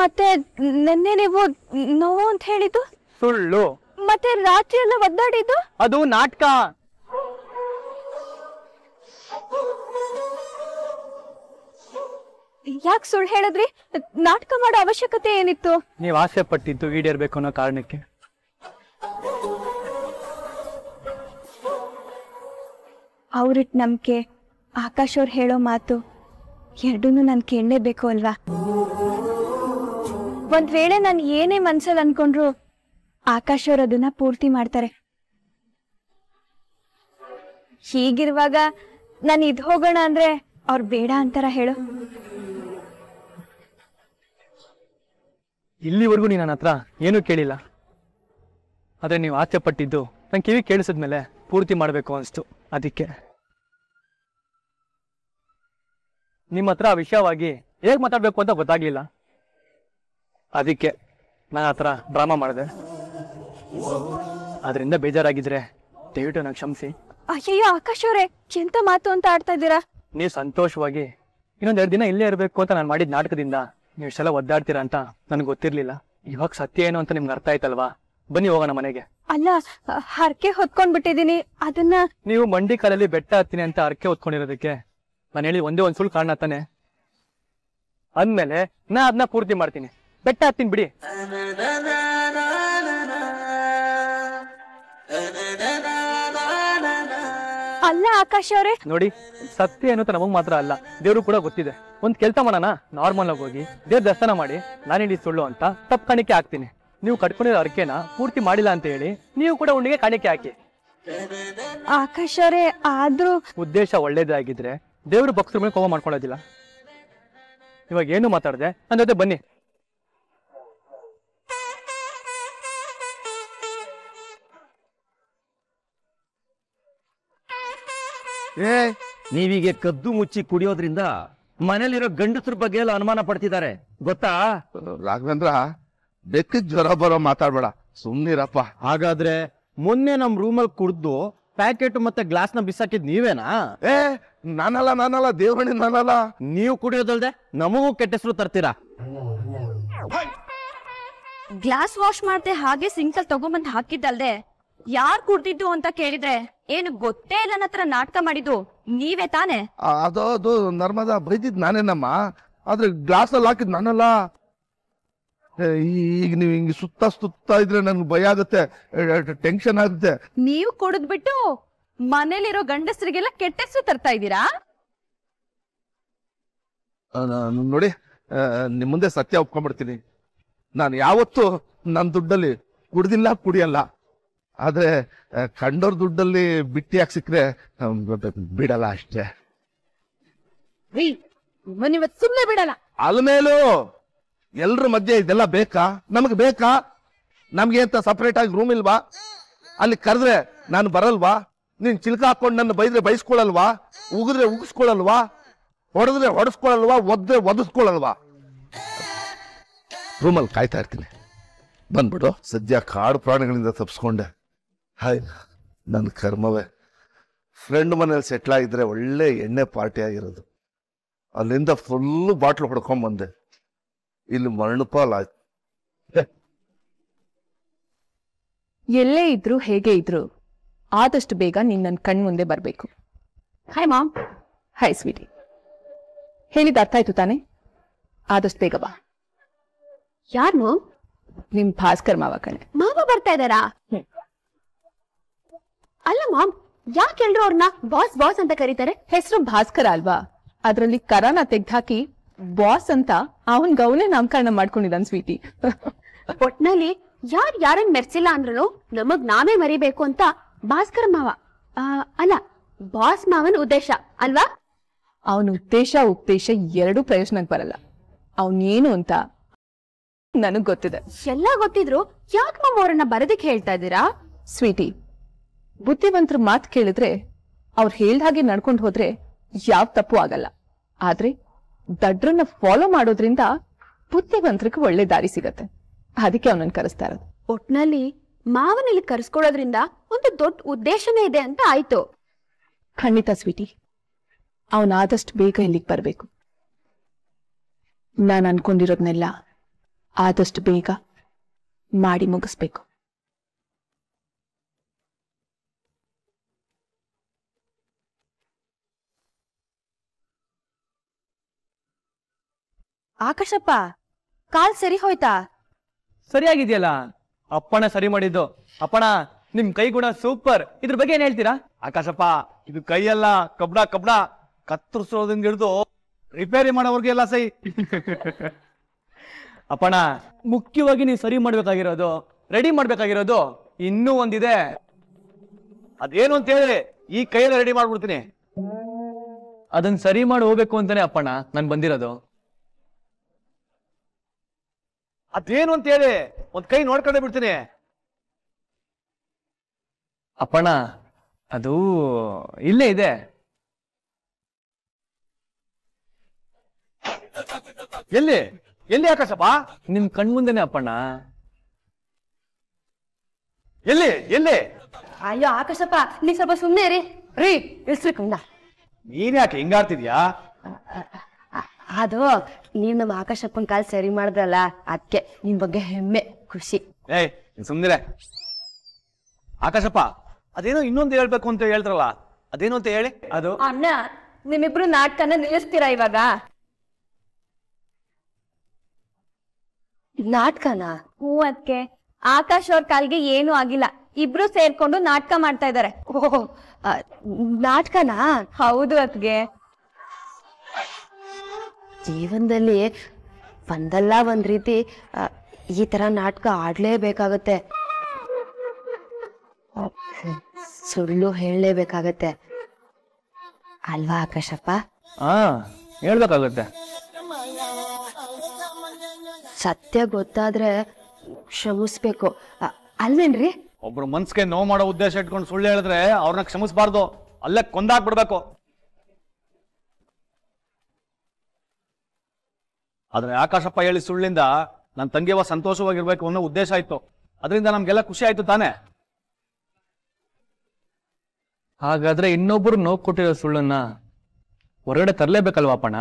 ಮತ್ತೆ ನಿನ್ನೆ ನೀವು ನೋವು ಅಂತ ಹೇಳಿದ್ದು? ಸುಳ್ಳು. ಮತ್ತೆ ರಾತ್ರಿ ಎಲ್ಲ ಒದ್ದಾಡಿದ್ದು? ಅದು ನಾಟಕ. ಯಾಕೆ ಸುಳ್ಳು ಹೇಳಿದ್ರಿ? ನಾಟಕ ಮಾಡೋ ಅವಶ್ಯಕತೆ ಏನಿತ್ತು? ನೀವು ಆಸೆ ಪಟ್ಟಿದ್ದು ಈಡೇರ್ಬೇಕು ಅನ್ನೋ ಕಾರಣಕ್ಕೆ. ಅವ್ರಿಟ್ ನಂಬಿಕೆ ಆಕಾಶ್ ಅವ್ರು ಹೇಳೋ ಮಾತು ಎರಡೂ ನನ್ ಕೇಳಲೇಬೇಕು ಅಲ್ವಾ? ಒಂದ್ ವೇಳೆ ನಾನು ಏನೇ ಮನ್ಸಲ್ಲಿ ಅನ್ಕೊಂಡ್ರು ಆಕಾಶ್ ಅವ್ರು ಅದನ್ನ ಪೂರ್ತಿ ಮಾಡ್ತಾರೆ. ಹೀಗಿರುವಾಗ ನಾನು ಇದ್ ಹೋಗೋಣ ಅಂದ್ರೆ ಅವ್ರು ಬೇಡ ಅಂತಾರ ಹೇಳು. ಇಲ್ಲಿವರೆಗೂ ನೀನು ನನ್ನ ಹತ್ರ ಏನೂ ಕೇಳಿಲ್ಲ. ಆದರೆ ನೀವು ಆಸೆ ಪಟ್ಟಿದ್ದು ನಂಗೆ ಕಿವಿ ಕೇಳಿಸಿದ್ಮೇಲೆ ಪೂರ್ತಿ ಮಾಡಬೇಕು ಅನಿಸ್ತು. ಅದಕ್ಕೆ. ನಿಮ್ಮ ಹತ್ರ ಆ ವಿಷಯವಾಗಿ ಹೇಗೆ ಮಾತಾಡಬೇಕು ಅಂತ ಗೊತ್ತಾಗ್ಲಿಲ್ಲ. ಅದಕ್ಕೆ ನಾನು ಆ ಥರ ಡ್ರಾಮಾ ಮಾಡಿದೆ. ಅದರಿಂದ ಬೇಜಾರಾಗಿದ್ರೆ ದಯವಿಟ್ಟು ನಂಗೆ ಕ್ಷಮಿಸಿ. ಅಯ್ಯಯ್ಯೋ ಆಕಾಶ್ ಅವರೇ ಎಂತ ಮಾತು ಅಂತ ಆಡ್ತಾ ಇದ್ದೀರಾ? ನೀವು ಸಂತೋಷವಾಗಿ ಇನ್ನೊಂದ್ ಎರಡು ದಿನ ಇಲ್ಲೇ ಇರಬೇಕು ಅಂತ ನಾನು ಮಾಡಿದ ನಾಟಕದಿಂದ ನೀವು ಸಲ ಒದ್ದಾಡ್ತೀರಾ ಅಂತ ನನಗೆ ಗೊತ್ತಿರ್ಲಿಲ್ಲ. ಇವಾಗ ಸತ್ಯ ಏನು ಅಂತ ನಿಮ್ಗೆ ಅರ್ಥ ಆಯ್ತಲ್ವಾ? ಬನ್ನಿ ಹೋಗೋಣ ಮನೆಗೆ. ಅಲ್ಲ ಹರಕೆ ಹೊತ್ಕೊಂಡ್ ಬಿಟ್ಟಿದೀನಿ ಅದನ್ನ ನೀವು ಮಂಡಿ ಕಾಲಲ್ಲಿ ಬೆಟ್ಟ ಹತ್ತೀನಿ ಅಂತ ಹರಕೆ ಹೊತ್ಕೊಂಡಿರೋದಕ್ಕೆ ನಾನು ಹೇಳಿ ಒಂದೇ ಒಂದ್ ಸುಳ್ಳು ಕಾರಣ ತಾನೆ? ಅಂದ್ಮೇಲೆ ನಾ ಅದನ್ನ ಪೂರ್ತಿ ಮಾಡ್ತೀನಿ. ಬೆಟ್ಟ ಹತ್ತೀನಿ ಬಿಡಿ. ಅಲ್ಲ ಆಕಾಶ್ ಅವ್ರೆ. ನೋಡಿ ಸತ್ಯ ಅಂತ ನಮಗ್ ಮಾತ್ರ ಅಲ್ಲ. ದೇವ್ರು ಕೂಡ ಗೊತ್ತಿದೆ. ಒಂದ್ ಕೆಲ್ಸ ಮಾಡೋಣ ನಾರ್ಮಲ್ ಆಗಿ ಹೋಗಿ. ದೇವ್ರ ದರ್ಶನ ಮಾಡಿ ನಾನು ಹೇಳಿ ಸುಳ್ಳು ಅಂತ ತಪ್ಪು ಕಾಣಿಕೆ ಹಾಕ್ತೀನಿ. ನೀವು ಕಟ್ಕೊಂಡಿರೋ ಅರ್ಕೆನ ಪೂರ್ತಿ ಮಾಡಿಲ್ಲ ಅಂತ ಹೇಳಿ ನೀವು ಕೂಡ ಉಂಡಿಗೆ ಕಾಣಿಕೆ ಹಾಕಿ. ಆಕಾಶ್ ಅವ್ರೆ ಆದ್ರೂ ಉದ್ದೇಶ ಒಳ್ಳೇದಾಗಿದ್ರೆ ದೇವ್ರ ಭಕ್ತರ ಮೇಲೆ ಕೋಪ ಮಾಡ್ಕೊಳ್ಳೋದಿಲ್ಲ. ಇವಾಗ ಏನು ಮಾತಾಡದೆ? ನನ್ನ ಜೊತೆ ಬನ್ನಿ. ಏ ನೀವೀಗೆ ಕದ್ದು ಮುಚ್ಚಿ ಕುಡಿಯೋದ್ರಿಂದ ಮನೇಲಿರೋ ಗಂಡಸ್ರ ಬಗ್ಗೆ ಎಲ್ಲ ಅನುಮಾನ ಪಡ್ತಿದ್ದಾರೆ ಗೊತ್ತಾ? ರಾಘವೇಂದ್ರ ಬೆಕ್ಕ ಜ್ವರ ಬರೋ ಮಾತಾಡ್ಬೇಡ ಸುಮ್ನಿರಪ್ಪ. ಹಾಗಾದ್ರೆ ಮೊನ್ನೆ ನಮ್ ರೂಮಲ್ಲಿ ಕುಡ್ದು ಪ್ಯಾಕೆಟ್ ಮತ್ತೆ ಗ್ಲಾಸ್ನ ಬಿಸಾಕಿದ್ ನೀವೇನಾ? ಏ ನಾನಲ್ಲ ನಾನಲ್ಲ ದೇವಣಿ ನಾನಲ್ಲ. ನೀವು ಕುಡಿಯೋದಲ್ದೆ ನಮಗೂ ಕೆಟ್ಟ ಹೆಸರು ತರ್ತೀರಾ? ಗ್ಲಾಸ್ ವಾಶ್ ಮಾಡ್ದೆ ಹಾಗೆ ಸಿಂಕಲ್ ತಗೊಂಬಂದ್ ಹಾಕಿದ್ದಲ್ದೆ ಯಾರ್ ಕುಡ್ದಿದ್ದು ಅಂತ ಕೇಳಿದ್ರೆ ಏನು ಗೊತ್ತೇ ಇಲ್ಲ ನನ್ನ ಹತ್ರ ನಾಟಕ ಮಾಡಿದ್ದು ನೀವೇ ತಾನೆ? ಆ, ಅದು ಅದು ನರ್ಮದಾ ಬೈದಿದ್ ನಾನೇನಮ್ಮ? ಆದ್ರೆ ಗ್ಲಾಸ್ ಅಲ್ಲಿ ಹಾಕಿದ್ ನಾನಲ್ಲ. ಏ, ಈಗ ನೀವು ಹಿಂಗ್ ಸುತ್ತ ಸುತ್ತ ಇದ್ರೆ ನನ್ಗೆ ಭಯ ಆಗುತ್ತೆ ಟೆನ್ಷನ್ ಆಗುತ್ತೆ. ನೀವು ಕುಡಿದ್ಬಿಟ್ಟು ಮನೇಲಿರೋ ಗಂಡಸರಿಗೆಲ್ಲ ಕೆಟ್ಟ ಹೆಸರು ತರ್ತಾ ಇದ್ದೀರಾ? ಆ, ನಾನ್ ನೋಡಿ ನಿಮ್ಮ ನಿಮ್ ಮುಂದೆ ಸತ್ಯ ಒಪ್ಕೊಂಡ್ಬಿಡ್ತೀನಿ. ನಾನು ಯಾವತ್ತೂ ನನ್ನ ದುಡ್ಡಲ್ಲಿ ಕುಡ್ದಿಲ್ಲ ಕುಡಿಯಲ್ಲ. ಆದ್ರೆ ಕಂಡೋರ್ ದುಡ್ಡಲ್ಲಿ ಬಿಟ್ಟಿಯಾಗಿ ಸಿಕ್ಕರೆ ಬಿಡಲ್ಲ ಅಷ್ಟೇ. ಇವತ್ ಸುಮ್ನೆ ಬಿಡಲ್ಲ. ಅಲ್ಮೇಲೂ ಎಲ್ರ ಮಧ್ಯೆ ಇದೆಲ್ಲ ಬೇಕಾ? ನಮಗೆ ಬೇಕಾ? ನಮ್ಗೆ ಅಂತ ಸಪರೇಟ್ ಆಗಿ ರೂಮ್ ಇಲ್ವಾ? ಅಲ್ಲಿ ಕರೆದ್ರೆ ನಾನು ಬರಲ್ವಾ? ನೀನ್ ಚಿಲ್ಕ ಹಾಕೊಂಡು ನನ್ನ ಬೈದ್ರೆ ಬೈಸ್ಕೊಳಲ್ವಾ? ಉಗಿದ್ರೆ ಉಗಿಸ್ಕೊಳಲ್ವಾ? ಹೊಡೆದ್ರೆ ಹೊಡೆಸ್ಕೊಳಲ್ವಾ? ಒದ್ರೆ ಒದಿಸ್ಕೊಳಲ್ವಾ? ರೂಮಲ್ಲಿ ಕಾಯ್ತಾ ಇರ್ತೀನಿ. ಬಂದ್ಬಿಡು. ಸದ್ಯ ಕಾಡು ಪ್ರಾಣಿಗಳಿಂದ ತಪ್ಪಿಸ್ಕೊಂಡೆ ಹಾಯ್ ನನ್ನ ಕರ್ಮವೇ. ಫ್ರೆಂಡ್ ಮನೇಲಿ ಸೆಟ್ಲ್ ಆಗಿದ್ರೆ ಒಳ್ಳೆ ಎಣ್ಣೆ ಪಾರ್ಟಿ ಆಗಿರೋದು. ಅಲ್ಲಿಂದ ಫುಲ್ಲು ಬಾಟ್ಲು ಹೊಡ್ಕೊಂಡ್ ಬಂದೆ. ಇಲ್ಲಿ ಮರಣಪಾಲ್ ಆಯ್ತು. ಎಲ್ಲೇ ಇದ್ರು ಹೇಗೆ ಇದ್ರು ಆದಷ್ಟು ಬೇಗ ನೀನ್ ನನ್ನ ಕಣ್ ಮುಂದೆ ಬರಬೇಕು. ಹಾಯ್ ಮಾಮ್ ಹಾಯ್ ಸ್ವೀಟಿ ಹೇಳಿದ ಅರ್ಥ ಆಯ್ತು ತಾನೆ? ಆದಷ್ಟು ಬೇಗ ಬಾ. ಯಾರ್ ಮಾಮ್ ನಿಮ್ ಭಾಸ್ಕರ್ ಮಾವ ಕಣೆ. ಮಾವ ಬರ್ತಾ ಇದಾರಾ ಅಲ್ಲ ಮಾಮ್ ಯಾಕೆ ಎಲ್ರು ಅವ್ರನ್ನ ಬಾಸ್ ಬಾಸ್ ಅಂತ ಕರೀತಾರೆ? ಹೆಸರು ಭಾಸ್ಕರ ಅಲ್ವಾ? ಅದ್ರಲ್ಲಿ ಕರಾನ ತೆಗ್ದಾಕಿ ಬಾಸ್ ಅಂತ ಅವನ್ ಗೌನೆ ನಾಮಕರಣ ಮಾಡ್ಕೊಂಡಿದ್ದಾನ ಸ್ವೀಟಿ. ಒಟ್ನಲ್ಲಿ ಯಾರ್ ಯಾರನ್ ಮೆರ್ಸಿಲ್ಲ ಅಂದ್ರೂ ನಮಗ್ ನಾವೇ ಮರಿಬೇಕು ಅಂತ ಭಾಸ್ಕರ್ ಮಾವ. ಆ, ಅಲ್ಲ ಬಾಸ್ ಮಾವನ್ ಉದ್ದೇಶ ಅಲ್ವಾ? ಅವನ ಉದ್ದೇಶ ಉಪದೇಶ ಎರಡೂ ಪ್ರಯೋಜನಕ್ಕೆ ಬರಲ್ಲ. ಅವನೇನು ಅಂತ ನನಗ್ ಗೊತ್ತಿದೆ. ಎಲ್ಲ ಗೊತ್ತಿದ್ರು ಯಾಕೆ ಮಾವ ಅವರನ್ನ ಬರೋದಕ್ಕೆ ಹೇಳ್ತಾ ಇದ್ದೀರಾ? ಸ್ವೀಟಿ ಬುದ್ಧಿವಂತರ ಮಾತು ಕೇಳಿದ್ರೆ ಅವ್ರು ಹೇಳ್ದ ಹಾಗೆ ನಡ್ಕೊಂಡು ಹೋದ್ರೆ ಯಾವ ತಪ್ಪು ಆಗಲ್ಲ. ಆದ್ರೆ ದಡ್ರನ್ನ ಫಾಲೋ ಮಾಡೋದ್ರಿಂದ ಬುದ್ಧಿವಂತರಿಗೆ ಒಳ್ಳೆ ದಾರಿ ಸಿಗತ್ತೆ. ಅದಕ್ಕೆ ಅವನನ್ನ ಕರೆಸ್ತಾ ಇರೋದು. ಒಟ್ನಲ್ಲಿ ಮಾವನಲ್ಲಿ ಕರೆಸ್ಕೊಳ್ಳೋದ್ರಿಂದ ಒಂದು ದೊಡ್ಡ ಉದ್ದೇಶನೇ ಇದೆ ಅಂತ ಆಯ್ತು. ಖಂಡಿತ ಸ್ವೀಟಿ. ಅವನಾದಷ್ಟು ಬೇಗ ಇಲ್ಲಿಗೆ ಬರಬೇಕು. ನಾನು ಅನ್ಕೊಂಡಿರೋದ್ನೆಲ್ಲ ಆದಷ್ಟು ಬೇಗ ಮಾಡಿ ಮುಗಿಸ್ಬೇಕು. ಆಕಾಶಪ್ಪ ಕಾಲ್ ಸರಿ ಹೋಯ್ತಾ? ಸರಿಯಾಗಿದೆಯಲ್ಲ? ಅಪ್ಪಣ ಸರಿ ಮಾಡಿದ್ದು. ಅಪ್ಪಣ ನಿಮ್ ಕೈ ಗುಣ ಸೂಪರ್. ಇದ್ರ ಬಗ್ಗೆ ಏನ್ ಹೇಳ್ತೀರಾ? ಆಕಾಶಪ್ಪ ಇದು ಕೈಯಲ್ಲ ಕಬ್ಡ ಕಬ್ಡ ಕತ್ತರಿಸೋದ್ರಿಂದ ಹಿಡಿದು ರಿಪೇರಿ ಮಾಡೋರ್ಗೆ ಎಲ್ಲ ಸೈ ಅಪ್ಪಣ ಮುಖ್ಯವಾಗಿ ನೀವು ಸರಿ ಮಾಡ್ಬೇಕಾಗಿರೋದು ರೆಡಿ ಮಾಡ್ಬೇಕಾಗಿರೋದು ಇನ್ನೂ ಒಂದಿದೆ. ಅದೇನು ಅಂತ ಹೇಳಿ ಈ ಕೈಯಲ್ಲಿ ರೆಡಿ ಮಾಡ್ಬಿಡ್ತೀನಿ. ಅದನ್ನ ಸರಿ ಮಾಡಿ ಹೋಗ್ಬೇಕು ಅಂತಾನೆ ಅಪ್ಪಣ ನಾನ್ ಬಂದಿರೋದು. ಅದೇನು ಅಂತ ಹೇಳಿ ಒಂದ್ ಕೈ ನೋಡ್ಕೊಂಡೇ ಬಿಡ್ತೀನಿ. ಅಪ್ಪಣ ಅದು ಇಲ್ಲೇ ಇದೆ. ಎಲ್ಲಿ? ಎಲ್ಲಿ ಆಕಾಶಪ್ಪ? ನಿಮ್ ಕಣ್ಮುಂದೆನೆ ಅಪ್ಪಣ್ಣ. ಎಲ್ಲಿ? ಎಲ್ಲಿ? ಅಯ್ಯೋ ಆಕಾಶಪ್ಪ ನೀ ಸ್ವಲ್ಪ ಸುಮ್ಮನೆ ರೀ ರೀ. ಇಳಿಸ್ರಿ ಕಂಡ ನೀನ್ ಯಾಕೆ ಹಿಂಗಾಡ್ತಿದ್ಯಾ? ಅದು ನೀನ್ ನಮ್ ಆಕಾಶಪ್ಪನ್ ಕಾಲ್ ಸರಿ ಮಾಡಿದ್ರಲ್ಲ ಅದಕ್ಕೆ ನಿನ್ ಬಗ್ಗೆ ಹೆಮ್ಮೆ ಖುಷಿ. ಏಯ್ ನೀನ್ ಸುಮ್ನಿರೆ. ಆಕಾಶಪ್ಪ ಅದೇನೋ ಇನ್ನೊಂದು ಹೇಳ್ಬೇಕು ಅಂತ ಹೇಳ್ತಾರಲ್ಲ ಅದೇನು ಅಂತ ಹೇಳಿ. ಅದು? ಅಣ್ಣ ನಿಮ್ಮಿಬ್ರು ನಾಟಕನ ನಿಲ್ಲಿಸ್ತೀರಾ ಇವಾಗ? ನಾಟಕನ? ಹ್ಞೂ ಅದಕ್ಕೆ ಆಕಾಶ್ ಅವ್ರ ಕಾಲ್ಗೆ ಏನೂ ಆಗಿಲ್ಲ. ಇಬ್ರು ಸೇರ್ಕೊಂಡು ನಾಟಕ ಮಾಡ್ತಾ ಇದಾರೆ. ಓಹ್ ನಾಟಕನಾ? ಹೌದು ಅದ್ಗೆ ಜೀವನದಲ್ಲಿ ಒಂದಲ್ಲ ಒಂದ್ ರೀತಿ ಈ ತರ ನಾಟಕ ಆಡ್ಲೇಬೇಕಾಗತ್ತೆ. ಸುಳ್ಳು ಹೇಳಲೇಬೇಕಾಗತ್ತೆ. ಅಲ್ವಾ ಆಕಾಶಪ್ಪ ಹಾ ಹೇಳಬೇಕಾಗುತ್ತೆ. ಸತ್ಯ ಗೊತ್ತಾದ್ರೆ ಕ್ಷಮಿಸ್ಬೇಕು. ಅ- ಅಲ್ವೇನ್ರಿ? ಒಬ್ರು ಮನ್ಸ್ಗೆ ನೋವು ಮಾಡೋ ಉದ್ದೇಶ ಇಟ್ಕೊಂಡು ಸುಳ್ಳು ಹೇಳಿದ್ರೆ ಅವ್ರನ್ನ ಕ್ಷಮಿಸ್ಬಾರ್ದು. ಅಲ್ಲೇ ಕೊಂದಾಕ್ಬಿಡ್ಬೇಕು. ಆದ್ರೆ ಆಕಾಶಪ್ಪ ಹೇಳಿ ಸುಳ್ಳಿಂದ ನನ್ನ ತಂಗಿಯವ ಸಂತೋಷವಾಗಿರ್ಬೇಕು ಅನ್ನೋ ಉದ್ದೇಶ ಆಯ್ತು ಅದರಿಂದ ನಮ್ಗೆಲ್ಲ ಖುಷಿ ಆಯ್ತು ತಾನೇ. ಹಾಗಾದ್ರೆ ಇನ್ನೊಬ್ರು ನೋವು ಕೊಟ್ಟಿರೋ ಸುಳ್ಳನ್ನ ಹೊರಗಡೆ ತರಲೇಬೇಕಲ್ವಾ ಅಪ್ಪಣ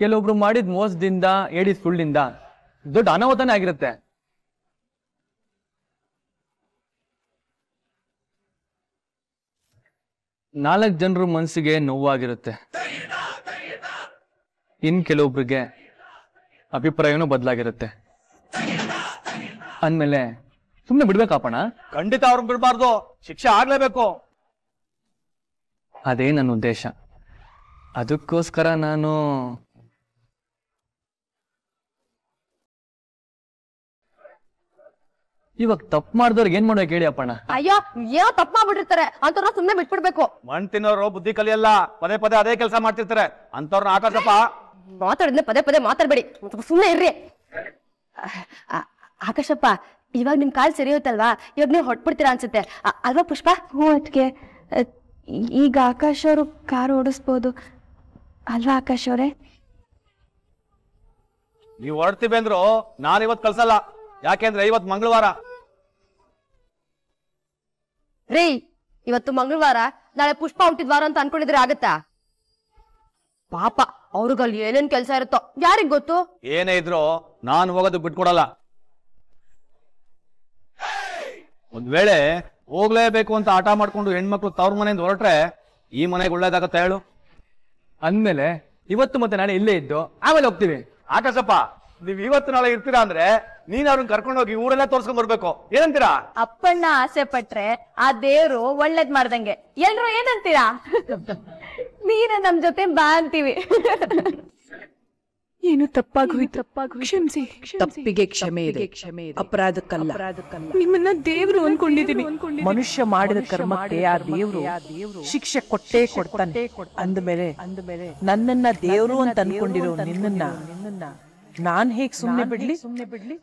ಕೆಲವೊಬ್ರು ಮಾಡಿದ ಮೋಸದಿಂದ, ಹೇಳಿದ ಸುಳ್ಳಿಂದ ದೊಡ್ಡ ಅನಾಹುತನೇ ಆಗಿರುತ್ತೆ. ನಾಲ್ಕು ಜನರ ಮನಸ್ಸಿಗೆ ನೋವಾಗಿರುತ್ತೆ. ಇನ್ ಕೆಲವೊಬ್ರಿಗೆ ಅಭಿಪ್ರಾಯನೂ ಬದಲಾಗಿರುತ್ತೆ. ಅಂದಮೇಲೆ ಸುಮ್ಮನೆ ಬಿಡ್ಬೇಕಾಪಣ ಖಂಡಿತ ಅವ್ರನ್ನ ಬಿಡಬಾರ್ದು. ಶಿಕ್ಷೆ ಆಗ್ಲೇಬೇಕು. ಅದೇ ನನ್ನ ಉದ್ದೇಶ. ಅದಕ್ಕೋಸ್ಕರ ನಾನು ಇವಾಗ ತಪ್ಪು ಮಾಡಿದವ್ರಿಗೆ ಏನ್ ಮಾಡ್ಬೇಕು ಹೇಳಿ ಅಪ್ಪಣ್ಣ. ಅಯ್ಯೋ ಏನೋ ತಪ್ಪು ಮಾಡ್ಬಿಟ್ಟಿರ್ತಾರೆ. ಅಂತವ್ರನ್ನ ಸುಮ್ಮನೆ ಬಿಟ್ಬಿಡ್ಬೇಕು. ಮಣ್ ತಿನ್ನೋರು ಬುದ್ಧಿ ಕಲಿಯಲ್ಲ. ಪದೇ ಪದೇ ಅದೇ ಕೆಲಸ ಮಾಡ್ತಿರ್ತಾರೆ. ಅಂತವ್ರನ್ನ ಆಕಾಶಪ್ಪ ಮಾತಾಡಿದ್ರೆ ಪದೇ ಪದೇ ಮಾತಾಡ್ಬೇಡಿ. ಸುಮ್ಮನೆ ಇರ್ರಿ. ಆಕಾಶಪ್ಪ ಇವಾಗ ನಿಮ್ ಕಾಲ್ ಸರಿ ಹೋಯ್ತಲ್ವಾ ಇವಾಗ ನೀವು ಹೊಟ್ಬಿಡ್ತೀರಾ ಅನ್ಸುತ್ತೆ. ಅ- ಅಲ್ವಾ ಪುಷ್ಪ? ಹ್ಞೂ ಅದಕ್ಕೆ ಈಗ ಆಕಾಶ್ ಅವರು ಕಾರ್ ಓಡಿಸ್ಬೋದು. ಅಲ್ವಾ ಆಕಾಶ್ ಅವರೇ? ನೀವು ಹೊರಡ್ತೀವಿ ಅಂದ್ರು ನಾನು ಇವತ್ತು ಕಳ್ಸಲ್ಲ ಯಾಕೆಂದ್ರೆ ಇವತ್ತು ಮಂಗಳವಾರ. ರೀ ಇವತ್ತು ಮಂಗಳವಾರ. ನಾಳೆ ಪುಷ್ಪ ಹೊಂಟಿದ್ವಾರ ವಾರ ಅಂತ ಅನ್ಕೊಂಡಿದ್ರೆ ಆಗತ್ತಾ? ಪಾಪ. ಅವ್ರಿಗಲ್ಲಿ ಏನೇನ್ ಕೆಲ್ಸ ಇರುತ್ತೋ ಯಾರಿಗ್ ಗೊತ್ತು? ಏನೇ ಇದ್ರು ನಾನು ಹೋಗೋದು ಬಿಟ್ಕೊಡಲ್ಲ. ಒಂದ್ ವೇಳೆ ಹೋಗ್ಲೇಬೇಕು ಅಂತ ಆಟ ಮಾಡ್ಕೊಂಡು ಹೆಣ್ಮಕ್ಳು ತವ್ರ ಮನೆಯಿಂದ ಹೊರಟ್ರೆ ಈ ಮನೆಗೆ ಒಳ್ಳೇದಾಗತ್ತ ಹೇಳು? ಅಂದ್ಮೇಲೆ ಇವತ್ತು ಮತ್ತೆ ನಾನು ಇಲ್ಲೇ ಇದ್ದು ಆಮೇಲೆ ಹೋಗ್ತೀವಿ ಆಕಾಶಪ್ಪ ನೀವ್ ಇವತ್ತು ನಾಳೆ ಇರ್ತೀರಾ ಅಂದ್ರೆ ನೀನ್ ಅವ್ರನ್ನ ಕರ್ಕೊಂಡು ಹೋಗಿ ಊರೆಲ್ಲ ತೋರ್ಸ್ಕೊಂಡ್ ಬರ್ಬೇಕು. ಏನಂತೀರಾ? ಅಪ್ಪಣ್ಣ ಆಸೆ ಪಟ್ರೆ ಆ ದೇವ್ರು ಒಳ್ಳೇದ್ ಮಾಡ್ದಂಗೆ. ಎಲ್ರು ಏನಂತೀರಾ? ನೀನೇ ನಮ್ ಜೊತೆ ಬಾ ಅಂತೀವಿ. ಏನು ತಪ್ಪಾಗೋಯ್ತು ಕ್ಷಮಿಸಿ. ತಪ್ಪಿಗೆ ಕ್ಷಮೆ ಇದೆ. ಅಪರಾಧಕ್ಕಲ್ಲ. ನಿಮ್ಮನ್ನ ದೇವ್ರು ಅನ್ಕೊಂಡಿದೀನಿ ಮನುಷ್ಯ ಮಾಡಿದ ಕರ್ಮಕ್ಕೆ ಆ ದೇವ್ರು ಶಿಕ್ಷೆ ಕೊಟ್ಟೇ ಕೊಡ್ತಾನೆ. ಅಂದ್ಮೇಲೆ ನನ್ನನ್ನ ದೇವ್ರು ಅಂತ ಅನ್ಕೊಂಡಿರೋ ನಿನ್ನನ್ನ ನಾನ್ ಹೇಗ್ ಸುಮ್ನೆ ಬಿಡ್ಲಿ? ಸುಮ್ನೆ ಬಿಡ್ಲಿ?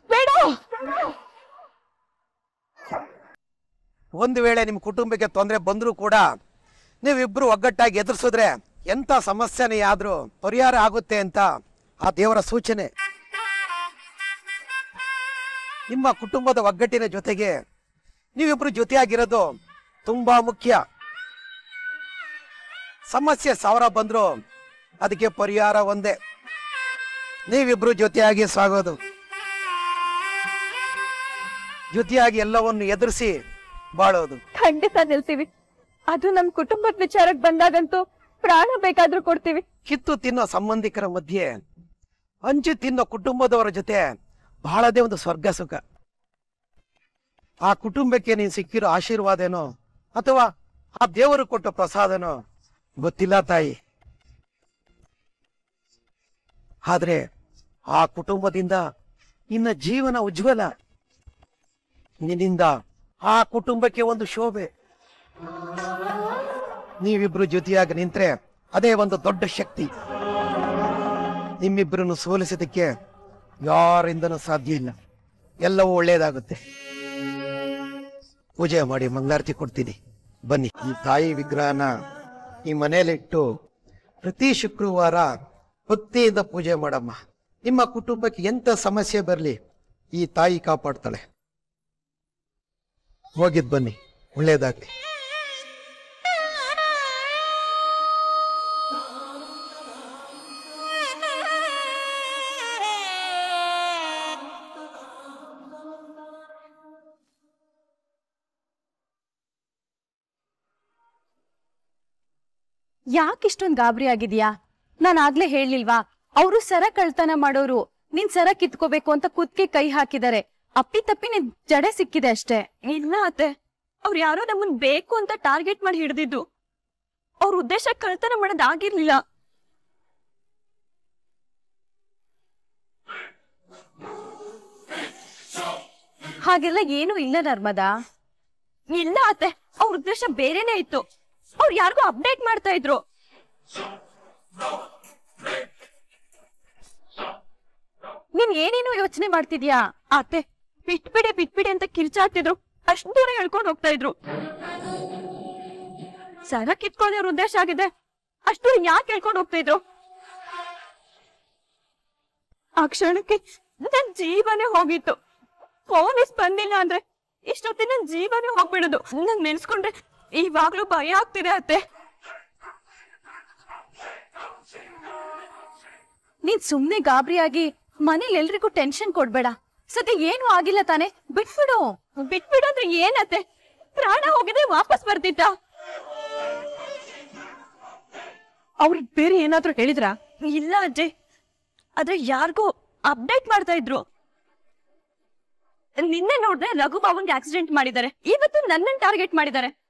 ಒಂದು ವೇಳೆ ನಿಮ್ಮ ಕುಟುಂಬಕ್ಕೆ ತೊಂದರೆ ಬಂದರೂ ಕೂಡ ನೀವಿಬ್ರು ಒಗ್ಗಟ್ಟಾಗಿ ಎದುರಿಸಿದ್ರೆ ಎಂಥ ಸಮಸ್ಯೆನೇ ಆದ್ರೂ ಪರಿಹಾರ ಆಗುತ್ತೆ ಅಂತ ಆ ದೇವರ ಸೂಚನೆ. ನಿಮ್ಮ ಕುಟುಂಬದ ಒಗ್ಗಟ್ಟಿನ ಜೊತೆಗೆ ನೀವಿಬ್ರು ಜೊತೆಯಾಗಿರೋದು ತುಂಬಾ ಮುಖ್ಯ. ಸಮಸ್ಯೆ ಸಾವಿರ ಬಂದ್ರು ಅದಕ್ಕೆ ಪರಿಹಾರ ಒಂದೇ. ನೀವಿಬ್ರು ಜೊತೆಯಾಗಿ ಸಾಗೋದು. ಜೊತೆಯಾಗಿ ಎಲ್ಲವನ್ನು ಎದುರಿಸಿ ಬಾಳೋದು. ಖಂಡಿತ ನಿಲ್ತೀವಿ. ಅದು ನಮ್ ಕುಟುಂಬದ ವಿಚಾರಕ್ ಬಂದಾಗಂತೂ ಪ್ರಾಣ ಬೇಕಾದ್ರೂ ಕೊಡ್ತೀವಿ. ಕಿತ್ತು ತಿನ್ನೋ ಸಂಬಂಧಿಕರ ಮಧ್ಯೆ ಹಂಚಿ ತಿನ್ನೋ ಕುಟುಂಬದವರ ಜೊತೆ ಬಹಳದೇ ಒಂದು ಸ್ವರ್ಗ ಸುಖ. ಆ ಕುಟುಂಬಕ್ಕೆ ನೀನ್ ಸಿಕ್ಕಿರೋ ಆಶೀರ್ವಾದೇನೋ ಅಥವಾ ಆ ದೇವರು ಕೊಟ್ಟ ಪ್ರಸಾದನೋ ಗೊತ್ತಿಲ್ಲ ತಾಯಿ. ಆದ್ರೆ ಆ ಕುಟುಂಬದಿಂದ ನಿನ್ನ ಜೀವನ ಉಜ್ವಲ. ನಿನ್ನಿಂದ ಆ ಕುಟುಂಬಕ್ಕೆ ಒಂದು ಶೋಭೆ. ನೀವಿಬ್ರು ಜೊತೆಯಾಗಿ ನಿಂತ್ರೆ ಅದೇ ಒಂದು ದೊಡ್ಡ ಶಕ್ತಿ. ನಿಮ್ಮಿಬ್ಬರನ್ನು ಸೋಲಿಸೋದಕ್ಕೆ ಯಾರಿಂದನೂ ಸಾಧ್ಯ ಇಲ್ಲ. ಎಲ್ಲವೂ ಒಳ್ಳೇದಾಗುತ್ತೆ. ಪೂಜೆ ಮಾಡಿ ಮಂಗಳಾರತಿ ಕೊಡ್ತೀನಿ. ಬನ್ನಿ. ಈ ತಾಯಿ ವಿಗ್ರಹನ ಈ ಮನೆಯಲ್ಲಿಟ್ಟು ಪ್ರತಿ ಶುಕ್ರವಾರ ಭಕ್ತಿಯಿಂದ ಪೂಜೆ ಮಾಡಮ್ಮ. ನಿಮ್ಮ ಕುಟುಂಬಕ್ಕೆ ಎಂತ ಸಮಸ್ಯೆ ಬರಲಿ, ಈ ತಾಯಿ ಕಾಪಾಡ್ತಾಳೆ. ಹೋಗಿದ್ ಬನ್ನಿ. ಒಳ್ಳೇದಾಗ್ಲಿ. ಯಾಕಿಷ್ಟೊಂದ್ ಗಾಬರಿ ಆಗಿದ್ಯಾ? ನಾನು ಆಗ್ಲೇ ಹೇಳಿಲ್ವಾ ಅವರು ಸರ ಕಳ್ತನ ಮಾಡೋರು. ನಿನ್ ಸರ ಕಿತ್ಕೋಬೇಕು ಅಂತ ಕುತ್ಕಿ ಕೈ ಹಾಕಿದಾರೆ. ಅಪ್ಪಿ ತಪ್ಪಿ ನಿನ್ ಜಡೆ ಸಿಕ್ಕಿದೆ ಅಷ್ಟೇ. ಇಲ್ಲ ಅತ್ತೆ. ಅವ್ರು ಯಾರೋ ನಮ್ಮನ್ ಬೇಕು ಅಂತ ಟಾರ್ಗೆಟ್ ಮಾಡಿ ಹಿಡ್ದಿದ್ದು. ಅವ್ರ ಉದ್ದೇಶ ಕಳ್ತನ ಮಾಡೋದಾಗಿರ್ಲಿಲ್ಲ ಹಾಗೆಲ್ಲ ಏನು ಇಲ್ಲ ನರ್ಮದಾ. ಇಲ್ಲ ಅತ್ತೆ. ಅವ್ರ ಉದ್ದೇಶ ಬೇರೆನೆ ಇತ್ತು. ಅವ್ರು ಯಾರಿಗೂ ಅಪ್ಡೇಟ್ ಮಾಡ್ತಾ ಇದ್ರು. ನೀನ್ ಏನೇನೋ ಯೋಚನೆ ಮಾಡ್ತಿದ್ಯಾ? ಅತ್ತೆ ಬಿಟ್ಬಿಡಿ ಬಿಟ್ಬಿಡಿ ಅಂತ ಕಿರ್ಚಾಡ್ತಿದ್ರು. ಅಷ್ಟು ದೂರ ಹೇಳ್ಕೊಂಡು ಹೋಗ್ತಾ ಇದ್ರು. ಸರ ಕಿತ್ಕೊಳ್ಳೋದೇ ಅವ್ರ ಉದ್ದೇಶ ಆಗಿದೆ. ಅಷ್ಟು ಯಾಕೆ ಹೇಳ್ಕೊಂಡು ಹೋಗ್ತಾ ಇದ್ರು? ಆ ಕ್ಷಣಕ್ಕೆ ನನ್ ಜೀವನೇ ಹೋಗಿತ್ತು. ಪೊಲೀಸ್ ಬಂದಿಲ್ಲ ಅಂದ್ರೆ ಇಷ್ಟೊತ್ತಿನ ಜೀವನೇ ಹೋಗ್ಬಿಡೋದು. ನನ್ ನೆನ್ಸ್ಕೊಂಡ್ರೆ ಇವಾಗ್ಲೂ ಭಯ ಆಗ್ತಿದೆ ಅತ್ತೆ. ನೀನ್ ಸುಮ್ನೆ ಗಾಬರಿಯಾಗಿ ಮನೇಲಿ ಎಲ್ರಿಗೂ ಟೆನ್ಷನ್ ಕೊಡ್ಬೇಡ. ಸತ್ಯ ಏನು ಆಗಿಲ್ಲ ತಾನೆ. ಬಿಟ್ಬಿಡು. ಬಿಟ್ಬಿಡು ಅಂದ್ರೆ ಏನತ್ತೆ ಪ್ರಾಣ ಹೋಗಿದೆ ವಾಪಸ್ ಬರ್ತಿದ್ದ. ಅವ್ರಿಗೆ ಬೇರೆ ಏನಾದ್ರೂ ಹೇಳಿದ್ರ? ಇಲ್ಲ ಅಜ್ಜಿ. ಆದ್ರೆ ಯಾರಿಗೂ ಅಪ್ಡೇಟ್ ಮಾಡ್ತಾ ಇದ್ರು. ನಿನ್ನೆ ನೋಡಿದ್ರೆ ರಘು ಬಾಬನ್ಗೆ ಆಕ್ಸಿಡೆಂಟ್ ಮಾಡಿದ್ದಾರೆ. ಇವತ್ತು ನನ್ನನ್ ಟಾರ್ಗೆಟ್ ಮಾಡಿದ್ದಾರೆ.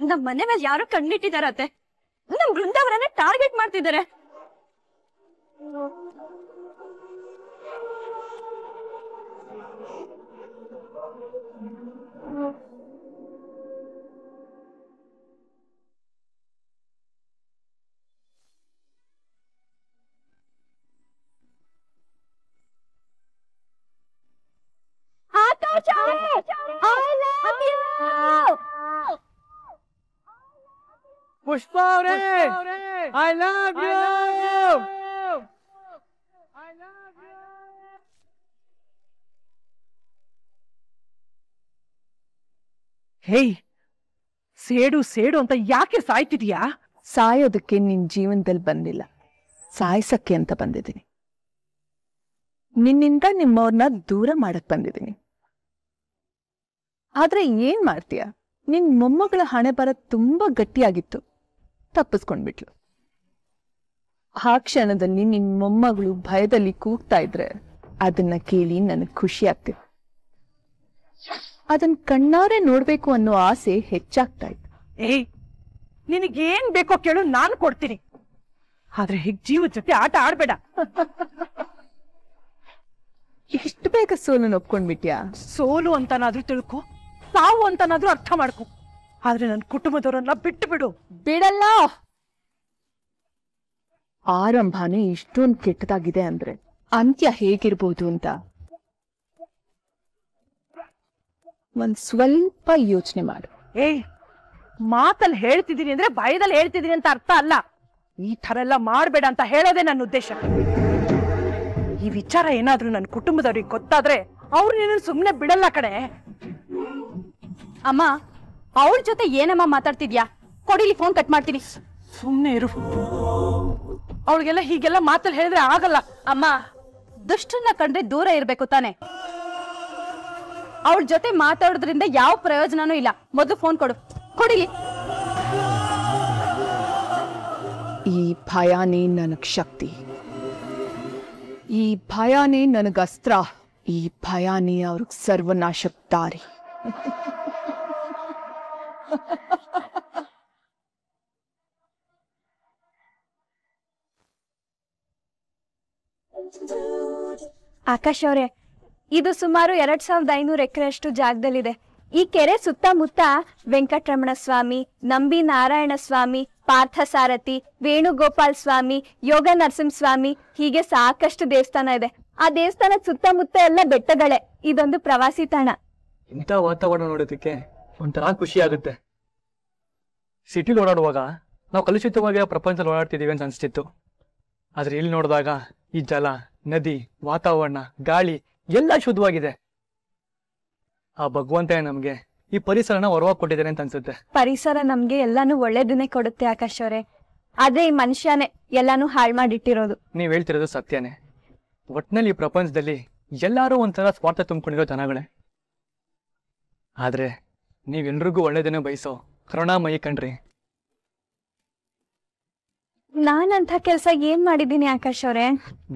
ನಮ್ ಮನೆ ಮೇಲೆ ಯಾರೋ ಕಣ್ಣಿಟ್ಟಿದಾರತ್ತೆ ನಮ್ ಬೃಂದಾವರನ್ನ ಟಾರ್ಗೆಟ್ ಮಾಡ್ತಿದ್ದಾರೆ. ಪುಷ್ಪ ಅವರೇ ಐ ಲವ್ ಯು ಹೇಯ್! ಸೇಡು ಸೇಡು ಅಂತ ಯಾಕೆ ಸಾಯ್ತಿದ್ಯಾ? ಸಾಯೋದಕ್ಕೆ ನಿನ್ ಜೀವನದಲ್ಲಿ ಬಂದಿಲ್ಲ. ಸಾಯ್ಸಕ್ಕೆ ಅಂತ ಬಂದಿದ್ದೀನಿ. ನಿನ್ನಿಂದ ನಿಮ್ಮವ್ರನ್ನ ದೂರ ಮಾಡಕ್ ಬಂದಿದ್ದೀನಿ. ಆದ್ರೆ ಏನ್ ಮಾಡ್ತೀಯ? ನಿನ್ ಮೊಮ್ಮಗಳ ಹಣೆ ಬರ ತುಂಬಾ ಗಟ್ಟಿಯಾಗಿತ್ತು. ತಪ್ಪಿಸ್ಕೊಂಡ್ಬಿಟ್ಲು. ಆ ಕ್ಷಣದಲ್ಲಿ ನಿನ್ ಮೊಮ್ಮಗಳು ಭಯದಲ್ಲಿ ಕೂಗ್ತಾ ಇದ್ರೆ ಅದನ್ನ ಕೇಳಿ ನನಗ್ ಖುಷಿ ಆಗ್ತಿತ್ತು ಅದನ್ ಕಣ್ಣಾರೆ ನೋಡ್ಬೇಕು ಅನ್ನೋ ಆಸೆ ಹೆಚ್ಚಾಗ್ತಾ ಇತ್ತು. ಏಯ್ ನಿನಗೇನ್ ಬೇಕೋ ಕೇಳು ನಾನು ಕೊಡ್ತೀನಿ. ಆದ್ರೆ ಹೀಗ್ ಜೀವ ಜೊತೆ ಆಟ ಆಡ್ಬೇಡ. ಎಷ್ಟು ಬೇಗ ಸೋಲು ಒಪ್ಕೊಂಡ್ಬಿಟ್ಯಾ? ಸೋಲು ಅಂತನಾದ್ರೂ ತಿಳ್ಕೊ ಸಾವು ಅಂತನಾದ್ರೂ ಅರ್ಥ ಮಾಡ್ಕೊ. ಆದ್ರೆ ನನ್ನ ಕುಟುಂಬದವರನ್ನ ಬಿಟ್ಟು ಬಿಡು ಬಿಡಲ್ಲ. ಆರಂಭನೇ ಇಷ್ಟೊಂದು ಕೆಟ್ಟದಾಗಿದೆ ಅಂದ್ರೆ ಅಂತ್ಯ ಹೇಗಿರ್ಬೋದು ಅಂತ. ಒಂದ್ ಸ್ವಲ್ಪ ಯೋಚನೆ ಮಾಡು. ಏಯ್ ಮಾತಲ್ಲಿ ಹೇಳ್ತಿದ್ದೀನಿ ಅಂದ್ರೆ ಭಯದಲ್ಲಿ ಹೇಳ್ತಿದ್ದೀನಿ ಅಂತ ಅರ್ಥ ಅಲ್ಲ. ಈ ತರ ಎಲ್ಲ ಮಾಡ್ಬೇಡ ಅಂತ ಹೇಳೋದೇ ನನ್ನ ಉದ್ದೇಶ. ಈ ವಿಚಾರ ಏನಾದ್ರೂ ನನ್ನ ಕುಟುಂಬದವ್ರಿಗೆ ಗೊತ್ತಾದ್ರೆ ಅವ್ರು ನಿನ್ನ ಸುಮ್ನೆ ಬಿಡಲ್ಲ ಕಡೆ ಅಮ್ಮ ಅವಳ ಜೊತೆ ಏನಮ್ಮ ಮಾತಾಡ್ತಿದ್ಯಾ? ಕೊಡಿಲಿ ಫೋನ್ ಕಟ್ ಮಾಡ್ತೀನಿ. ಸುಮ್ನೆ ಇರು. ಅವಳಿಗೆಲ್ಲ ಹೀಗೆಲ್ಲ ಮಾತಲ್ಲಿ ಹೇಳಿದ್ರೆ ಆಗಲ್ಲ. ಅಮ್ಮ ದುಷ್ಟನ್ನ ಕಂಡ್ರೆ ದೂರ ಇರ್ಬೇಕು ತಾನೆ. ಅವಳ ಜೊತೆ ಮಾತಾಡೋದ್ರಿಂದ ಯಾವ ಪ್ರಯೋಜನನೂ ಇಲ್ಲ. ಮೊದಲು ಫೋನ್ ಕೊಡು. ಕೊಡಿಲಿ. ಈ ಭಯನೇ ನನಗ್ ಶಕ್ತಿ. ಈ ಭಯನೇ ನನಗ್ ಅಸ್ತ್ರ. ಈ ಭಯನೇ ಅವ್ರಿಗೆ ಸರ್ವನಾಶಕ್ ದಾರಿ. ಆಕಾಶ್ ಅವರೇ, ಇದು ಸುಮಾರು ಎರಡ್ ಸಾವಿರದ ಐನೂರು ಎಕರೆಯಷ್ಟು ಜಾಗದಲ್ಲಿದೆ. ಈ ಕೆರೆ ಸುತ್ತಮುತ್ತ ವೆಂಕಟರಮಣ ಸ್ವಾಮಿ ನಂಬಿ ನಾರಾಯಣ ಸ್ವಾಮಿ ಪಾರ್ಥಸಾರಥಿ, ವೇಣುಗೋಪಾಲ್ ಸ್ವಾಮಿ, ಯೋಗ ನರಸಿಂಹ ಸ್ವಾಮಿ ಹೀಗೆ ಸಾಕಷ್ಟು ದೇವಸ್ಥಾನ ಇದೆ. ಆ ದೇವಸ್ಥಾನದ ಸುತ್ತಮುತ್ತ ಎಲ್ಲ ಬೆಟ್ಟಗಳೇ. ಇದೊಂದು ಪ್ರವಾಸಿ ತಾಣ. ಇಂಥ ವಾತಾವರಣ ನೋಡೋದಕ್ಕೆ ಒಂಥರ ಖುಷಿ ಆಗುತ್ತೆ. ಸಿಟಿಲಿ ಓಡಾಡುವಾಗ ನಾವು ಕಲುಷಿತವಾಗಿ ಆ ಪ್ರಪಂಚದಲ್ಲಿ ಓಡಾಡ್ತಿದ್ದೀವಿ ಅಂತ ಅನಿಸ್ತಿತ್ತು. ಆದರೆ ಇಲ್ಲಿ ನೋಡಿದಾಗ ಈ ಜಲ ನದಿ ವಾತಾವರಣ ಗಾಳಿ ಎಲ್ಲ ಶುದ್ಧವಾಗಿದೆ. ಆ ಭಗವಂತ ನಮಗೆ ಈ ಪರಿಸರನ ಹೊರವಾಗಿ ಕೊಟ್ಟಿದ್ದಾನೆ ಅಂತ ಅನ್ಸುತ್ತೆ. ಪರಿಸರ ನಮ್ಗೆ ಎಲ್ಲಾನು ಒಳ್ಳೇದನ್ನೇ ಕೊಡುತ್ತೆ ಆಕಾಶ್ ಅವರೇ. ಆದ್ರೆ ಈ ಮನುಷ್ಯನೇ ಎಲ್ಲಾನು ಹಾಳು ಮಾಡಿಟ್ಟಿರೋದು. ನೀವ್ ಹೇಳ್ತಿರೋದು ಸತ್ಯನೇ. ಒಟ್ನಲ್ಲಿ ಈ ಪ್ರಪಂಚದಲ್ಲಿ ಎಲ್ಲರೂ ಒಂಥರ ಸ್ವಾರ್ಥ ತುಂಬಿಕೊಂಡಿರೋ ಜನಗಳೇ. ಆದ್ರೆ ನೀವೆಲ್ರಿಗೂ ಒಳ್ಳೇದನ್ನೇ ಬಯಸೋ ಕರುಣಾಮಯಿ ಕಣ್ರಿ. ನಾನಂತ ಕೆಲಸ ಏನ್ ಮಾಡಿದ್ದೀನಿ ಆಕಾಶ್ ಅವರೇ?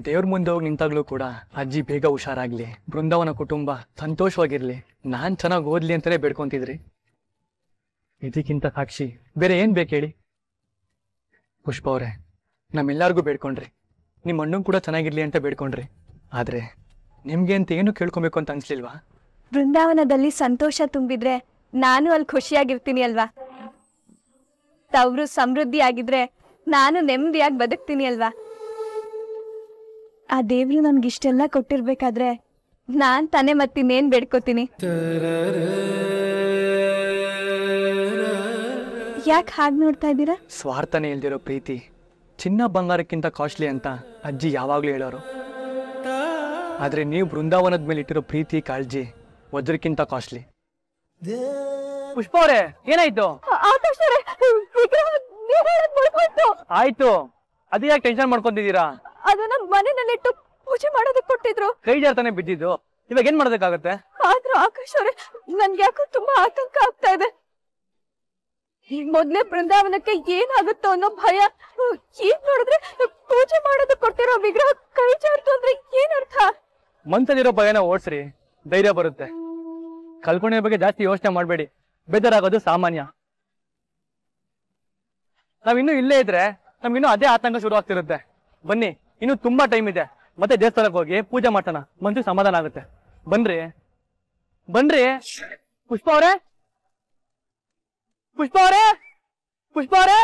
ದೇವ್ರ ಮುಂದೆ ಹೋಗಿ ನಿಂತಾಗ್ಲೂ ಕೂಡ ಅಜ್ಜಿ ಬೇಗ ಹುಷಾರಾಗ್ಲಿ. ಬೃಂದಾವನ ಕುಟುಂಬ ಸಂತೋಷವಾಗಿರ್ಲಿ. ನಾನ್ ಚೆನ್ನಾಗಿ ಓದ್ಲಿ ಅಂತಾನೆ ಬೇಡ್ಕೊಂತಿದ್ರಿ. ಇದಕ್ಕಿಂತ ಸಾಕ್ಷಿ ಬೇರೆ ಏನ್ ಬೇಕೇಳಿ ಹೇಳಿ? ಪುಷ್ಪ ಅವ್ರೆ ನಮ್ಮೆಲ್ಲರಿಗೂ ಬೇಡ್ಕೊಂಡ್ರಿ. ನಿಮ್ಮ ಅಣ್ಣನ್ ಕೂಡ ಚೆನ್ನಾಗಿರ್ಲಿ ಅಂತ ಬೇಡ್ಕೊಂಡ್ರಿ. ಆದ್ರೆ ನಿಮ್ಗೆ ಅಂತ ಏನು ಕೇಳ್ಕೊಬೇಕು ಅಂತ ಅನ್ಸ್ಲಿಲ್ವಾ? ಬೃಂದಾವನದಲ್ಲಿ ಸಂತೋಷ ತುಂಬಿದ್ರೆ ನಾನು ಅಲ್ಲಿ ಖುಷಿಯಾಗಿರ್ತೀನಿ ಅಲ್ವಾ? ತವರು ಸಮೃದ್ಧಿ ಆಗಿದ್ರೆ ನಾನು ನೆಮ್ಮದಿಯಾಗಿ ಬದುಕ್ತೀನಿ ಅಲ್ವಾ? ಆ ದೇವ್ರು ನನ್ಗೆ ಇಷ್ಟೆಲ್ಲ ಕೊಟ್ಟಿರ್ಬೇಕಾದ್ರೆ ನಾನ್ ತಾನೇ ಮತ್ತಿನ್ನೇನ್ ಬೇಡ್ಕೋತೀನಿ. ಯಾಕೆ ಹಾಗೆ ನೋಡ್ತಾ ಇದ್ದೀರಾ? ಸ್ವಾರ್ಥನೇ ಇಲ್ದಿರೋ ಪ್ರೀತಿ, ಚಿನ್ನ ಬಂಗಾರಕ್ಕಿಂತ ಕಾಸ್ಟ್ಲಿ ಅಂತ ಅಜ್ಜಿ ಯಾವಾಗ್ಲೂ ಹೇಳೋರು. ಆದ್ರೆ ನೀವು ಬೃಂದಾವನದ ಮೇಲೆ ಇಟ್ಟಿರೋ ಪ್ರೀತಿ, ಕಾಳಜಿ, ವಜ್ರಕ್ಕಿಂತ ಕಾಸ್ಟ್ಲಿ ಪುಷ್ಪ ಅವರೇ ಏನಾಯ್ತು? ಆಯ್ತು. ಅದೇ ಯಾಕೆ ಟೆನ್ಷನ್ ಮಾಡ್ಕೊಂತಿದ್ದೀರಾ? ಅದನ್ನ ಮನೆಯಲ್ಲಿಟ್ಟು ಪೂಜೆ ಮಾಡೋದಕ್ಕೆ ಕೊಟ್ಟಿದ್ರು. ಕೈ ಜಾರ್ತಾನೆ ಬಿದ್ದಿದ್ದು. ಇವಾಗ ಏನ್ ಮಾಡೋದಕ್ಕಾಗತ್ತೆ ಆದ್ರೂ ಆಕಾಶ್ ಅವ್ರೆ ನನ್ಗೆ ಯಾಕೋ ತುಂಬಾ ಆತಂಕ ಆಗ್ತಾ ಇದೆ. ಈಗ ಮೊದ್ಲೇ ಬೃಂದಾವನಕ್ಕೆ ಏನಾಗುತ್ತೋ ಅನ್ನೋ ಭಯ. ಈಗ ನೋಡಿದ್ರೆ ಪೂಜೆ ಮಾಡೋದಕ್ಕೆ ಕೊಟ್ಟಿರೋ ವಿಗ್ರಹ ಕೈ ಜಾರ್ತು ಅಂದ್ರೆ ಏನರ್ಥ ಮನ್ಸಲ್ಲಿರೋ ಭಯನ ಓಡ್ಸ್ರಿ. ಧೈರ್ಯ ಬರುತ್ತೆ. ಕಲ್ಪನೆ ಬಗ್ಗೆ ಜಾಸ್ತಿ ಯೋಚನೆ ಮಾಡಬೇಡಿ. ಬೇಜಾರಾಗೋದು ಸಾಮಾನ್ಯ. ನಾವಿನ್ನೂ ಇಲ್ಲೇ ಇದ್ರೆ ನಮ್ಗಿನ್ನೂ ಅದೇ ಆತಂಕ ಶುರು ಆಗ್ತಿರುತ್ತೆ ಬನ್ನಿ, ಇನ್ನು ತುಂಬಾ ಟೈಮ್ ಇದೆ. ಮತ್ತೆ ದೇವಸ್ಥಾನಕ್ಕೆ ಹೋಗಿ ಪೂಜೆ ಮಾಡೋಣ ಮನ್ಸಿಗೆ ಸಮಾಧಾನ ಆಗುತ್ತೆ. ಬನ್ರಿ ಬನ್ರಿ ಪುಷ್ಪ ಅವರೇ. ಪುಷ್ಪ ಅವರೇ. ಪುಷ್ಪ ಅವರೇ.